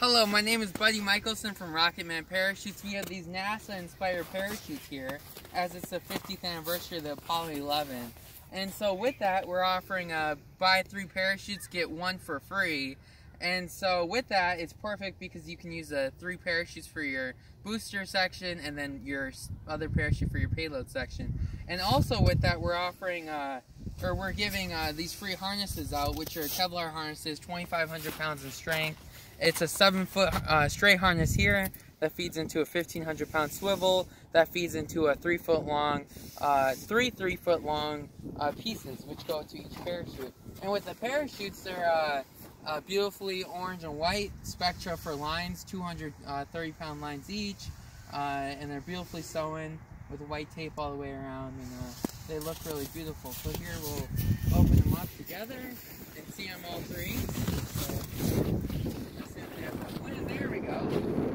Hello, my name is Buddy Michaelson from Rocketman Parachutes. We have these NASA-inspired parachutes here, as it's the 50th anniversary of the Apollo 11. And so with that, we're offering a buy three parachutes, get one for free. And so with that, it's perfect because you can use the three parachutes for your booster section and then your other parachute for your payload section. And also with that, we're offering, uh, or we're giving uh, these free harnesses out, which are Kevlar harnesses, 2,500 pounds in strength. It's a seven foot uh, straight harness here that feeds into a 1500 pound swivel that feeds into a three foot long, uh, three three foot long uh, pieces which go to each parachute. And with the parachutes, they're uh, uh, beautifully orange and white spectra for lines, 230 uh, pound lines each, and they're beautifully sewn with white tape all the way around, and they look really beautiful. So here we'll open them up together and see them all three. So, there we go.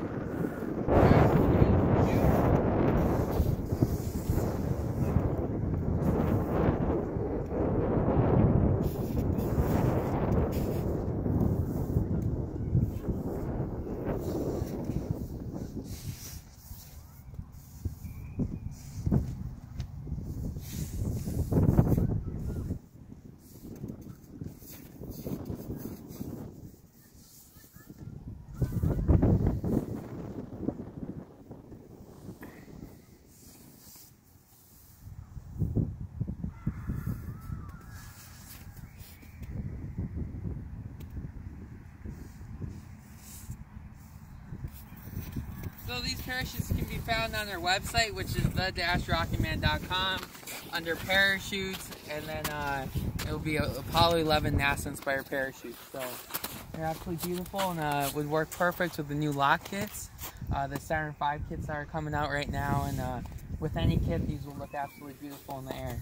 So these parachutes can be found on their website, which is the-rocketman.com under parachutes, and then uh, it will be Apollo 11 NASA-inspired parachute. So they're absolutely beautiful and uh, would work perfect with the new lock kits. Uh, the Saturn 5 kits that are coming out right now, and uh, with any kit, these will look absolutely beautiful in the air.